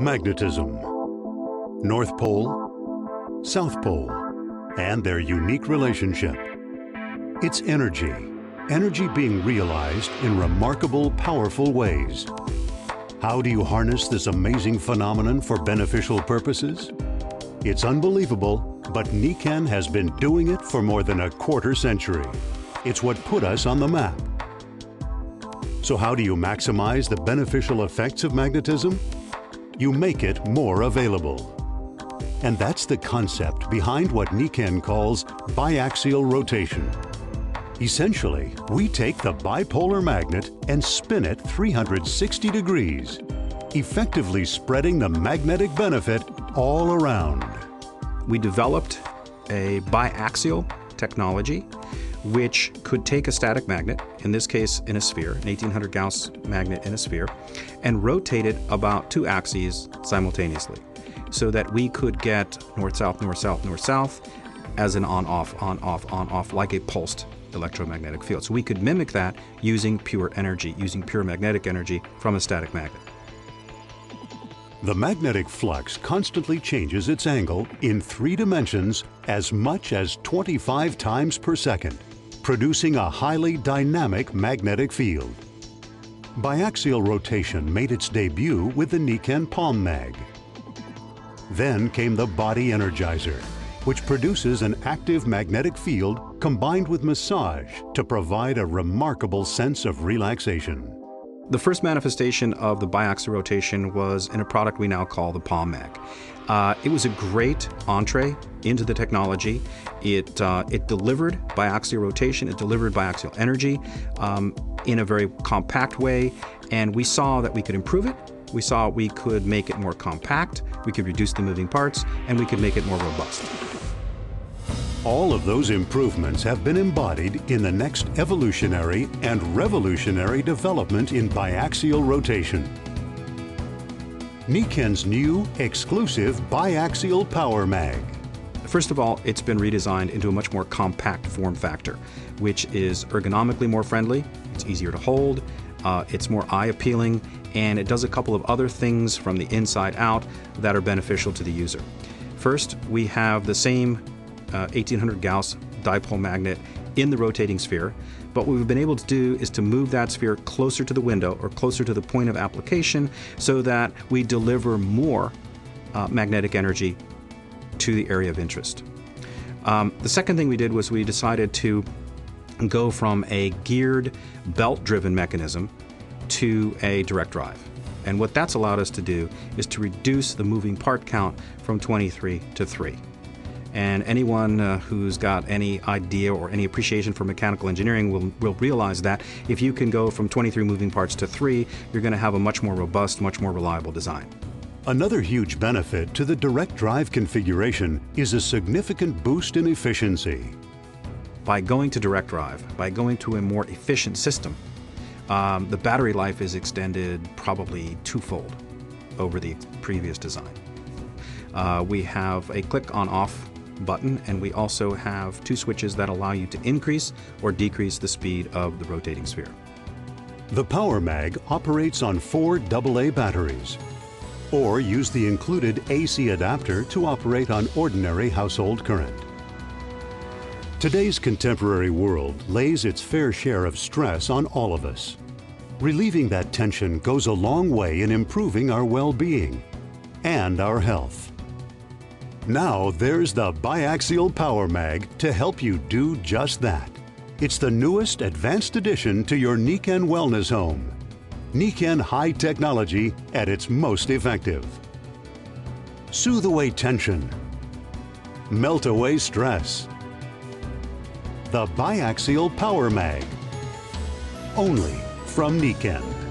magnetism, North Pole, South Pole, and their unique relationship. It's energy, energy being realized in remarkable, powerful ways. How do you harness this amazing phenomenon for beneficial purposes? It's unbelievable, but Nikken has been doing it for more than a quarter century. It's what put us on the map. So how do you maximize the beneficial effects of magnetism? You make it more available. And that's the concept behind what Nikken calls biaxial rotation. Essentially, we take the bipolar magnet and spin it 360 degrees, effectively spreading the magnetic benefit all around. We developed a biaxial technology which could take a static magnet, in this case in a sphere, an 1800 Gauss magnet in a sphere, and rotate it about two axes simultaneously so that we could get north-south, north-south, north-south as an on-off, on-off, on-off, like a pulsed electromagnetic field. So we could mimic that using pure energy, using pure magnetic energy from a static magnet. The magnetic flux constantly changes its angle in three dimensions as much as 25 times per second producing a highly dynamic magnetic field. Biaxial rotation made its debut with the Nikken Palm Mag. Then came the Body Energizer, which produces an active magnetic field combined with massage to provide a remarkable sense of relaxation. The first manifestation of the biaxial rotation was in a product we now call the Palm Mag. Uh, it was a great entree into the technology. It, uh, it delivered biaxial rotation, it delivered biaxial energy um, in a very compact way, and we saw that we could improve it. We saw we could make it more compact, we could reduce the moving parts, and we could make it more robust. All of those improvements have been embodied in the next evolutionary and revolutionary development in biaxial rotation. Nikken's new exclusive biaxial power mag. First of all, it's been redesigned into a much more compact form factor, which is ergonomically more friendly, it's easier to hold, uh, it's more eye appealing, and it does a couple of other things from the inside out that are beneficial to the user. First, we have the same 1800 uh, Gauss dipole magnet in the rotating sphere. But what we've been able to do is to move that sphere closer to the window or closer to the point of application so that we deliver more uh, magnetic energy to the area of interest. Um, the second thing we did was we decided to go from a geared belt driven mechanism to a direct drive. And what that's allowed us to do is to reduce the moving part count from 23 to 3. And anyone uh, who's got any idea or any appreciation for mechanical engineering will, will realize that if you can go from 23 moving parts to three, you're going to have a much more robust, much more reliable design. Another huge benefit to the direct drive configuration is a significant boost in efficiency. By going to direct drive, by going to a more efficient system, um, the battery life is extended probably twofold over the previous design. Uh, we have a click on off button, and we also have two switches that allow you to increase or decrease the speed of the rotating sphere. The Power Mag operates on four AA batteries, or use the included AC adapter to operate on ordinary household current. Today's contemporary world lays its fair share of stress on all of us. Relieving that tension goes a long way in improving our well-being and our health. Now there's the Biaxial Power Mag to help you do just that. It's the newest advanced addition to your Nikken Wellness Home. Nikken High Technology at its most effective. Soothe away tension. Melt away stress. The Biaxial Power Mag. Only from Nikken.